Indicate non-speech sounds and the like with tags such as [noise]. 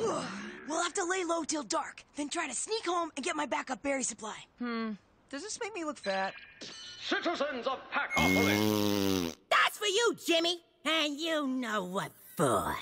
[sighs] we'll have to lay low till dark, then try to sneak home and get my backup berry supply. Hmm. Does this make me look fat? Citizens of Pacopolis, That's for you, Jimmy. And you know what for.